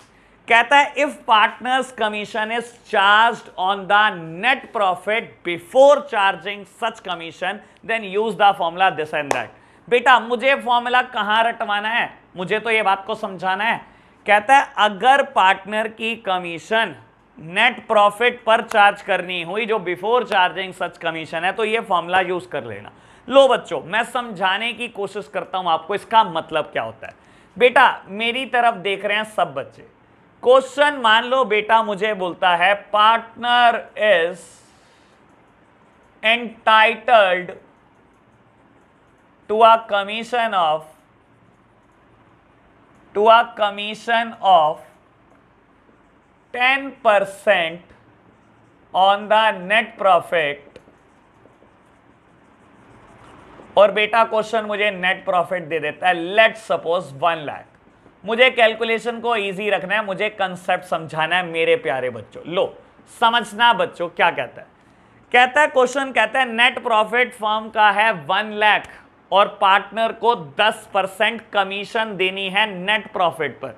कहता है if partners commission is charge on the net profit before charging such commission then use the formula this and that बेटा मुझे फॉर्मूला कहां रटवाना है मुझे तो ये बात को समझाना है कहता है अगर पार्टनर की कमीशन नेट प्रॉफिट पर चार्ज करनी हुई जो बिफोर चार्जिंग सच कमीशन है तो ये फॉर्मूला यूज कर लेना लो बच्चों मैं समझाने की कोशिश करता हूं आपको इसका मतलब क्या होता है बेटा मेरी तरफ देख रहे हैं सब बच्चे क्वेश्चन मान लो बेटा मुझे बोलता है partner is to to commission of to to commission of ten 10% on the net profit और बेटा क्वेश्चन मुझे नेट प्रॉफिट दे देता है लेट सपोज वन लाख मुझे कैलकुलेशन को ईजी रखना है मुझे कंसेप्ट समझाना है मेरे प्यारे बच्चों लो समझना बच्चों क्या कहता है कहता है क्वेश्चन कहता है नेट प्रॉफिट फर्म का है वन लैख और पार्टनर को दस परसेंट कमीशन देनी है नेट प्रॉफिट पर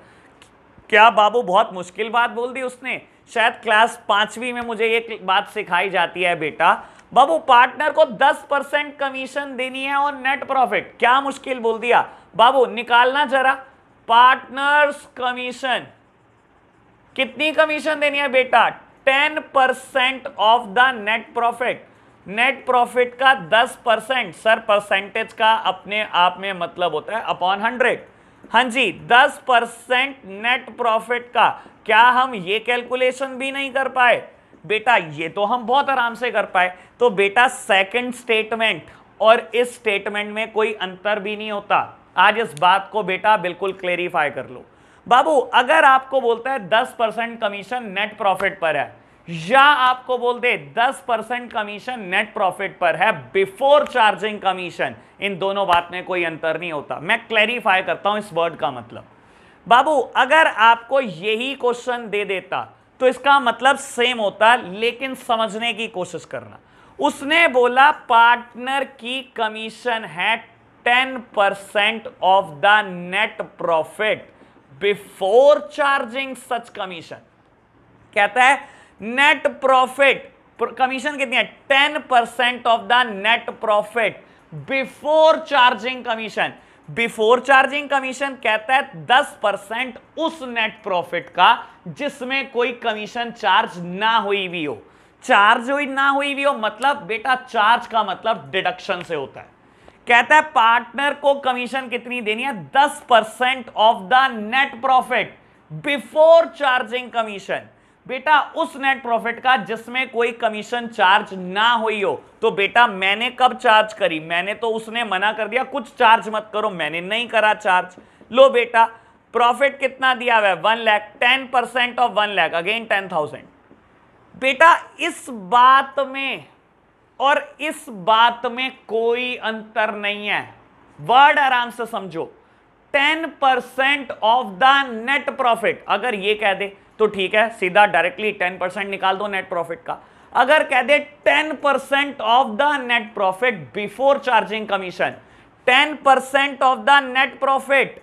क्या बाबू बहुत मुश्किल बात बोल दी उसने शायद क्लास पांचवी में मुझे ये बात सिखाई जाती है बेटा बाबू पार्टनर को 10 परसेंट कमीशन देनी है और नेट प्रॉफिट क्या मुश्किल बोल दिया बाबू निकालना जरा पार्टनर्स कमीशन कितनी कमीशन देनी है बेटा ten percent of the net profit net profit का दस परसेंट सर परसेंटेज का अपने आप में मतलब होता है अपॉन हंड्रेड हाँ जी दस परसेंट नेट प्रॉफिट का क्या हम ये कैलकुलेशन भी नहीं कर पाए बेटा ये तो हम बहुत आराम से कर पाए तो बेटा सेकंड स्टेटमेंट और इस स्टेटमेंट में कोई अंतर भी नहीं होता आज इस बात को बेटा बिल्कुल क्लेरिफाई कर लो बाबू अगर आपको बोलता है दस परसेंट कमीशन नेट प्रॉफिट पर है या आपको बोल दे 10 परसेंट कमीशन नेट प्रॉफिट पर है बिफोर चार्जिंग कमीशन इन दोनों बात में कोई अंतर नहीं होता मैं क्लेरिफाई करता हूं इस वर्ड का मतलब बाबू अगर आपको यही क्वेश्चन दे देता तो इसका मतलब सेम होता लेकिन समझने की कोशिश करना उसने बोला पार्टनर की कमीशन है ten percent of the net profit before charging such commission कहता है नेट प्रॉफिट कमीशन कितनी है ten percent of the net profit before charging commission before charging commission कहता है दस परसेंट उस नेट प्रॉफिट का जिसमें कोई कमीशन चार्ज ना हुई भी हो चार्ज हुई ना हुई भी हो मतलब बेटा चार्ज का मतलब डिडक्शन से होता है कहता है पार्टनर को कमीशन कितनी देनी है दस percent of the net profit before charging commission बेटा उस नेट प्रॉफिट का जिसमें कोई कमीशन चार्ज ना हुई हो तो बेटा मैंने कब चार्ज करी मैंने तो उसने मना कर दिया कुछ चार्ज मत करो मैंने नहीं करा चार्ज लो बेटा प्रॉफिट कितना दिया हुआ है one lakh ten percent of one lakh again ten thousand बेटा इस बात में और इस बात में कोई अंतर नहीं है वर्ड आराम से समझो ten percent of the net profit अगर ये कह दे तो ठीक है सीधा डायरेक्टली टेन परसेंट निकाल दो नेट प्रॉफिट का अगर कह दे ten percent of the net profit before charging commission ten percent of the net profit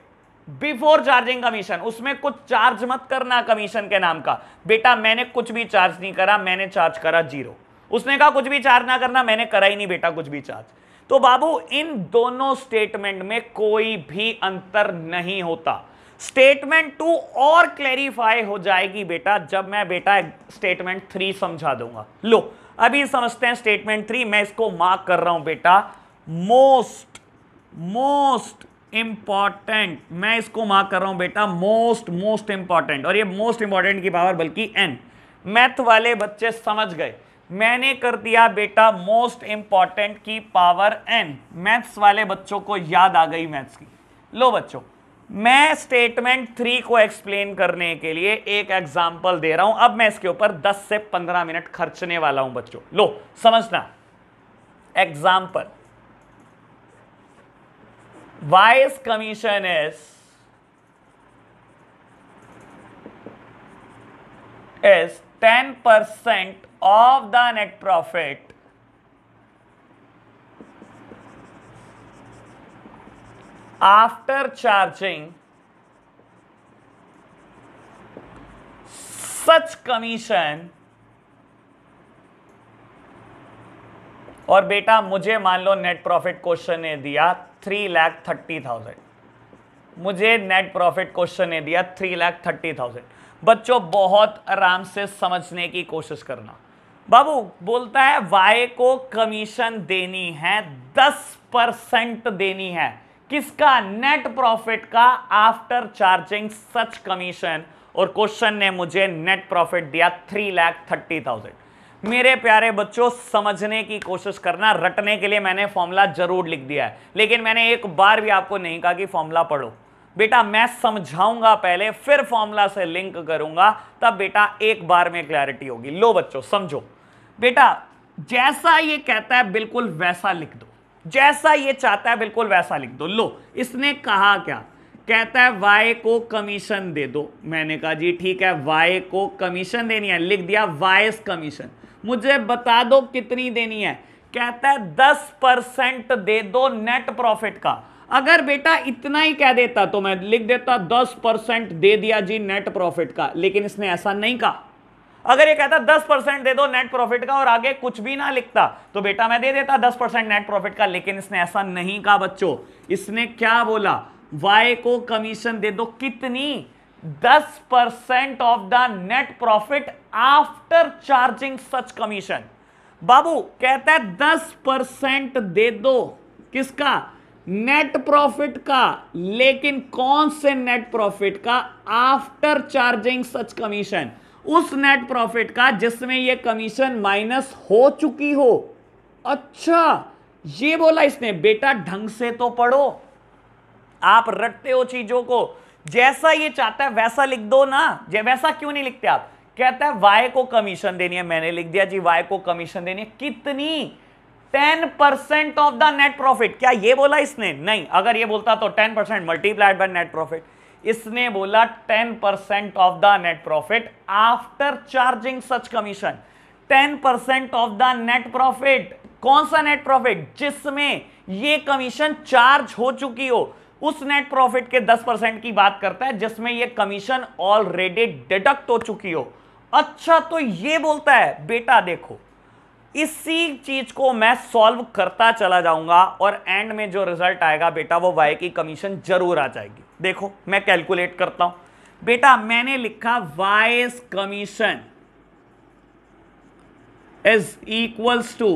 before charging commission उसमें कुछ चार्ज मत करना कमीशन के नाम का बेटा मैंने कुछ भी चार्ज नहीं करा मैंने चार्ज करा जीरो उसने कहा कुछ भी चार्ज ना करना मैंने करा ही नहीं बेटा कुछ भी चार्ज तो बाबू इन दोनों स्टेटमेंट में कोई भी अंतर नहीं होता स्टेटमेंट टू और क्लैरिफाई हो जाएगी बेटा जब मैं बेटा स्टेटमेंट थ्री समझा दूंगा लो अभी समझते हैं स्टेटमेंट थ्री मैं इसको मार्क कर रहा हूं बेटा मोस्ट मोस्ट इंपॉर्टेंट मैं इसको मार्क कर रहा हूं बेटा मोस्ट मोस्ट इंपॉर्टेंट और ये मोस्ट इंपॉर्टेंट की पावर बल्कि एन मैथ वाले बच्चे समझ गए मैंने कर दिया बेटा मोस्ट इंपॉर्टेंट की पावर एन मैथ्स वाले बच्चों को याद आ गई मैथ्स की लो बच्चों मैं स्टेटमेंट थ्री को एक्सप्लेन करने के लिए एक एग्जाम्पल दे रहा हूं अब मैं इसके ऊपर 10 से 15 मिनट खर्चने वाला हूं बच्चों लो समझना example Y's commission is is ten percent of the net profit after charging such commission और बेटा मुझे मान लो नेट प्रॉफिट क्वेश्चन ने दिया थ्री लैख थर्टी थाउजेंड मुझे नेट प्रॉफिट क्वेश्चन ने दिया थ्री लैख थर्टी थाउजेंड बच्चों बहुत आराम से समझने की कोशिश करना बाबू बोलता है वाई को कमीशन देनी है दस परसेंट देनी है किसका नेट प्रॉफिट का आफ्टर चार्जिंग सच कमीशन और क्वेश्चन ने मुझे नेट प्रॉफिट दिया थ्री लैख थर्टी थाउजेंड मेरे प्यारे बच्चों समझने की कोशिश करना रटने के लिए मैंने फॉर्मूला जरूर लिख दिया है लेकिन मैंने एक बार भी आपको नहीं कहा कि फॉर्मूला पढ़ो बेटा मैं समझाऊंगा पहले फिर फॉर्मूला से लिंक करूंगा तब बेटा एक बार में क्लैरिटी होगी लो बच्चों समझो बेटा जैसा ये कहता है बिल्कुल वैसा लिख दो जैसा ये चाहता है बिल्कुल वैसा लिख दो लो इसने कहा क्या कहता है वाई को कमीशन दे दो मैंने कहा जी ठीक है वाई को कमीशन देनी है लिख दिया वाइस कमीशन मुझे बता दो कितनी देनी है कहता है दस परसेंट दे दो नेट प्रॉफिट का अगर बेटा इतना ही कह देता तो मैं लिख देता दस परसेंट दे दिया जी नेट प्रॉफिट का लेकिन इसने ऐसा नहीं कहा अगर ये कहता दस परसेंट दे दो नेट प्रॉफिट का और आगे कुछ भी ना लिखता तो बेटा मैं दे देता दस परसेंट नेट प्रॉफिट का लेकिन इसने ऐसा नहीं कहा बच्चों इसने क्या बोला वाई को कमीशन दे दो कितनी दस percent of the net profit after charging such commission बाबू कहता है दस परसेंट दे दो किसका नेट प्रॉफिट का लेकिन कौन से नेट प्रॉफिट का आफ्टर चार्जिंग सच कमीशन उस नेट प्रॉफिट का जिसमें यह कमीशन माइनस हो चुकी हो अच्छा ये बोला इसने बेटा ढंग से तो पढ़ो आप रटते हो चीजों को जैसा ये चाहता है वैसा लिख दो ना वैसा क्यों नहीं लिखते आप कहता है वाई को कमीशन देनी है मैंने लिख दिया जी वाई को कमीशन देनी है कितनी ten percent of the net profit क्या ये बोला इसने नहीं अगर ये बोलता तो ten percent multiplied by net profit इसने बोला ten percent of the net profit after charging such commission ten percent of the net profit कौन सा नेट प्रॉफिट जिसमें ये कमीशन चार्ज हो चुकी हो उस नेट प्रॉफिट के दस परसेंट की बात करता है जिसमें ये कमीशन ऑलरेडी डिडक्ट हो चुकी हो अच्छा तो ये बोलता है बेटा देखो इसी चीज को मैं सॉल्व करता चला जाऊंगा और एंड में जो रिजल्ट आएगा बेटा वो वाई की कमीशन जरूर आ जाएगी देखो मैं कैलकुलेट करता हूं बेटा मैंने लिखा Y's commission is equals to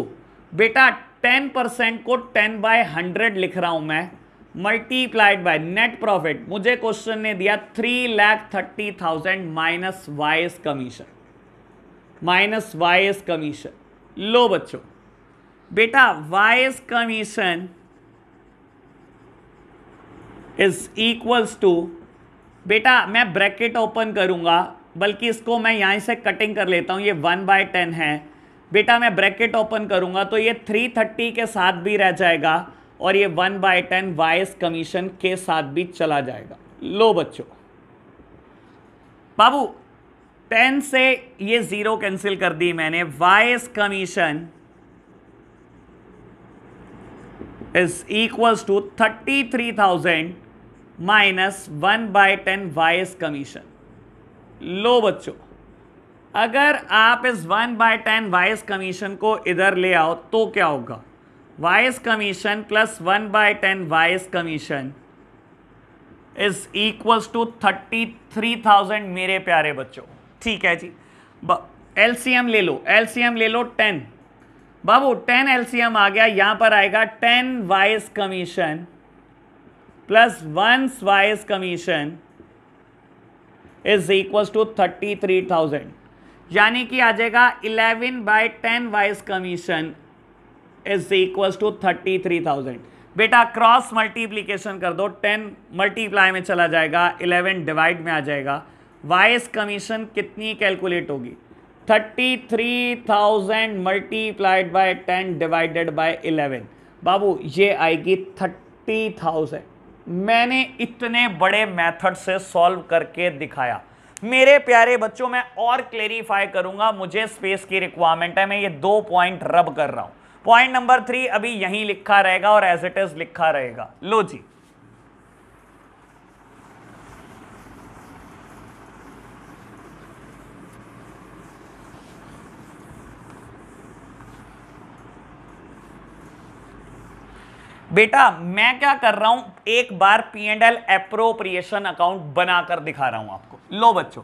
बेटा टेन परसेंट को टेन बाय हंड्रेड लिख रहा हूं मैं मल्टीप्लाइड बाय नेट प्रॉफिट मुझे क्वेश्चन ने दिया three lakh thirty thousand minus Y's commission minus Y's commission लो बच्चों बेटा Y's commission is equals to बेटा मैं ब्रैकेट ओपन करूंगा बल्कि इसको मैं यहाँ से कटिंग कर लेता हूँ ये वन बाय टेन है बेटा मैं ब्रैकेट ओपन करूँगा तो ये थ्री थर्टी के साथ भी रह जाएगा और ये one by ten Y's commission के साथ भी चला जाएगा लो बच्चों बाबू टेन से ये जीरो कैंसिल कर दी मैंने Y's commission is equals to thirty three thousand minus one by ten Y's commission लो बच्चों अगर आप इस one by ten Y's commission को इधर ले आओ तो क्या होगा Y's commission plus one by ten Y's commission is equals to thirty three thousand मेरे प्यारे बच्चों ठीक है जी एम ले लो एम ले लो टेन बाबू टेन एम आ गया यहां पर आएगा ten Y's commission plus once Y's commission is equal to thirty three thousand यानी कि आ जाएगा eleven by ten Y's commission is equal to thirty three thousand बेटा क्रॉस मल्टीप्लीकेशन कर दो टेन मल्टीप्लाई में चला जाएगा इलेवन डिवाइड में आ जाएगा वाइस कमीशन कितनी कैलकुलेट होगी thirty three thousand multiplied by ten divided by eleven बाबू ये आएगी थर्टी थाउजेंड मैंने इतने बड़े मेथड से सॉल्व करके दिखाया मेरे प्यारे बच्चों मैं और क्लेरिफाई करूंगा मुझे स्पेस की रिक्वायरमेंट है मैं ये दो पॉइंट रब कर रहा हूं पॉइंट नंबर थ्री अभी यहीं लिखा रहेगा और एज इट इज लिखा रहेगा लो जी बेटा मैं क्या कर रहा हूं एक बार P and L appropriation account बनाकर दिखा रहा हूं आपको लो बच्चों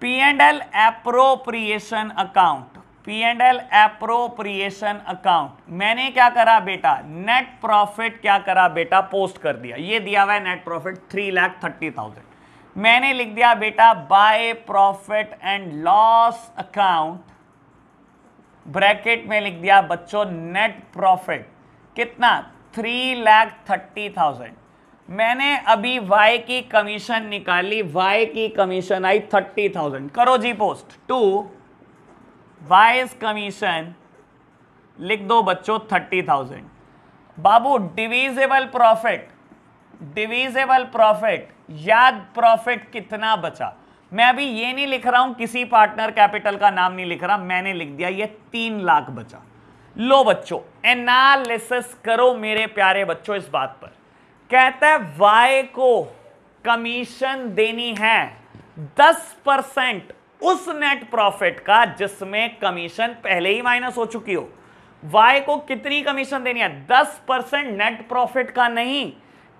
P and L appropriation account P and L appropriation account मैंने क्या करा बेटा नेट प्रॉफिट क्या करा बेटा पोस्ट कर दिया ये दिया हुआ है net profit three lakh thirty thousand मैंने लिख दिया बेटा by profit and loss account bracket में लिख दिया बच्चों नेट प्रॉफिट कितना थ्री लैख थर्टी थाउजेंड मैंने अभी वाई की कमीशन निकाली वाई की कमीशन आई थर्टी थाउजेंड करो जी पोस्ट टू वाइज कमीशन लिख दो बच्चों थर्टी थाउजेंड बाबू डिविजेबल प्रॉफिट डिविजेबल प्रॉफिट याद प्रॉफिट कितना बचा मैं अभी ये नहीं लिख रहा हूं किसी पार्टनर कैपिटल का नाम नहीं लिख रहा मैंने लिख दिया ये तीन लाख बचा लो बच्चों एनालिसिस करो मेरे प्यारे बच्चों इस बात पर कहता है वाई को कमीशन देनी है दस परसेंट उस नेट प्रॉफिट का जिसमें कमीशन पहले ही माइनस हो चुकी हो वाई को कितनी कमीशन देनी है दस परसेंट नेट प्रॉफिट का नहीं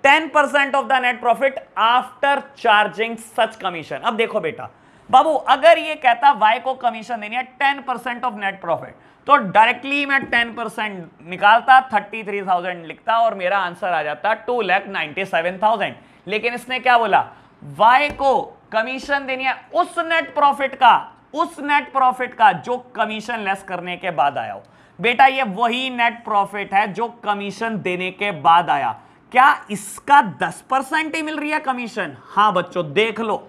ten percent of the net profit after charging such commission अब देखो बेटा बाबू अगर ये कहता वाई को कमीशन देनी है ten percent of net profit तो डायरेक्टली मैं टेन परसेंट निकालता थर्टी थ्री थाउजेंड लिखता और मेरा आंसर आ जाता two lakh ninety seven thousand लेकिन इसने क्या बोला वाई को कमीशन देनी है उस नेट प्रॉफिट का उस नेट प्रॉफिट का जो कमीशन लेस करने के बाद आया हो बेटा ये वही नेट प्रॉफिट है जो कमीशन देने के बाद आया क्या इसका दस परसेंट ही मिल रही है कमीशन हाँ बच्चों देख लो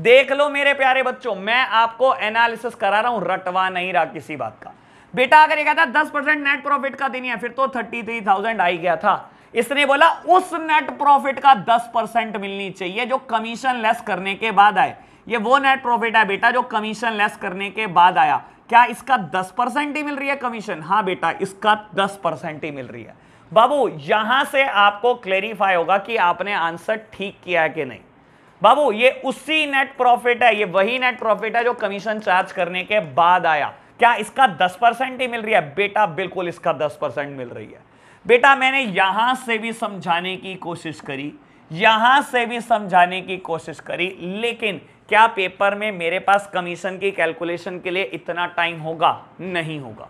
देख लो मेरे प्यारे बच्चों मैं आपको एनालिसिस करा रहा हूं रटवा नहीं रहा किसी बात का बेटा अगर ये कहता दस परसेंट नेट प्रॉफिट का देनी है फिर तो थर्टी थ्री थाउजेंड आई गया था इसने बोला उस नेट प्रॉफिट का दस परसेंट मिलनी चाहिए जो कमीशन लेस करने के बाद आए ये वो नेट प्रॉफिट है बेटा जो कमीशन लेस करने के बाद आया क्या इसका दस परसेंट ही मिल रही है कमीशन हाँ बेटा इसका दस परसेंट ही मिल रही है बाबू यहां से आपको क्लेरिफाई होगा कि आपने आंसर ठीक किया है कि नहीं बाबू ये उसी नेट प्रॉफिट है ये वही नेट प्रॉफिट है जो कमीशन चार्ज करने के बाद आया क्या इसका दस परसेंट ही मिल रही है बेटा बिल्कुल इसका दस परसेंट मिल रही है बेटा मैंने यहां से भी समझाने की कोशिश करी यहां से भी समझाने की कोशिश करी लेकिन क्या पेपर में मेरे पास कमीशन की कैलकुलेशन के लिए इतना टाइम होगा नहीं होगा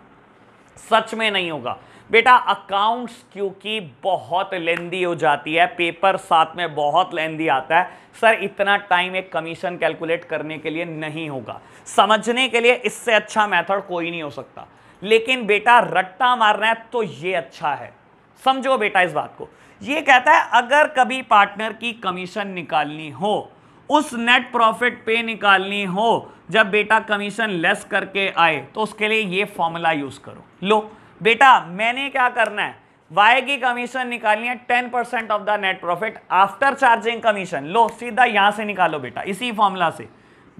सच में नहीं होगा बेटा अकाउंट्स क्योंकि बहुत लेंदी हो जाती है पेपर साथ में बहुत लेंदी आता है सर इतना टाइम एक कमीशन कैलकुलेट करने के लिए नहीं होगा समझने के लिए इससे अच्छा मेथड कोई नहीं हो सकता लेकिन बेटा रट्टा मारना है तो ये अच्छा है समझो बेटा इस बात को ये कहता है अगर कभी पार्टनर की कमीशन निकालनी हो उस नेट प्रॉफिट पे निकालनी हो जब बेटा कमीशन लेस करके आए तो उसके लिए ये फॉर्मूला यूज करो लो बेटा मैंने क्या करना है वाई की कमीशन निकालनी है ten percent of the net profit after charging commission लो सीधा यहां से निकालो बेटा इसी फॉर्मूला से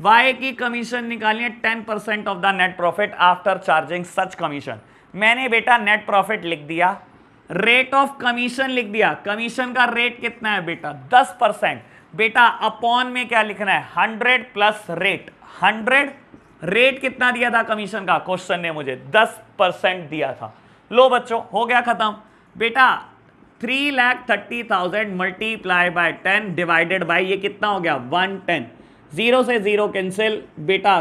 वाई की कमीशन निकालनी है ten percent of the net profit after charging such commission मैंने बेटा नेट प्रॉफिट लिख दिया रेट ऑफ कमीशन लिख दिया कमीशन का रेट कितना है बेटा दस परसेंट बेटा अपॉन में क्या लिखना है hundred plus rate hundred rate कितना दिया था कमीशन का क्वेश्चन ने मुझे दस परसेंट दिया था लो बच्चों हो गया खत्म बेटा three lakh thirty thousand multiply by ten divided by ये कितना हो गया वन टेन जीरो से जीरो कैंसिल बेटा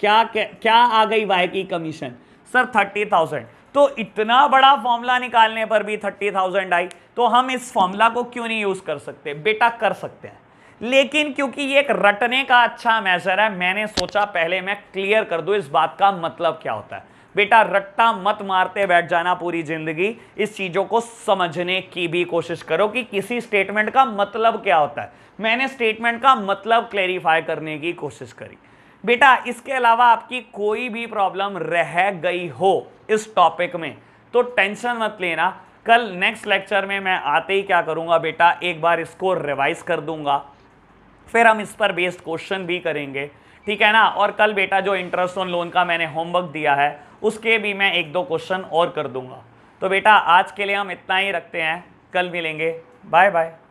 क्या क्या आ गई वाई की कमीशन सर थर्टी थाउजेंड तो इतना बड़ा फॉर्मूला निकालने पर भी थर्टी थाउजेंड आई तो हम इस फॉर्मूला को क्यों नहीं यूज़ कर सकते बेटा कर सकते हैं लेकिन क्योंकि ये एक रटने का अच्छा मेजर है मैंने सोचा पहले मैं क्लियर कर दूं इस बात का मतलब क्या होता है बेटा रट्टा मत मारते बैठ जाना पूरी जिंदगी इस चीज़ों को समझने की भी कोशिश करो कि किसी स्टेटमेंट का मतलब क्या होता है मैंने स्टेटमेंट का मतलब क्लेरिफाई करने की कोशिश करी बेटा इसके अलावा आपकी कोई भी प्रॉब्लम रह गई हो इस टॉपिक में तो टेंशन मत लेना कल नेक्स्ट लेक्चर में मैं आते ही क्या करूँगा बेटा एक बार इसको रिवाइज कर दूंगा फिर हम इस पर बेस्ड क्वेश्चन भी करेंगे ठीक है ना और कल बेटा जो इंटरेस्ट ऑन लोन का मैंने होमवर्क दिया है उसके भी मैं एक दो क्वेश्चन और कर दूंगा तो बेटा आज के लिए हम इतना ही रखते हैं कल मिलेंगे बाय बाय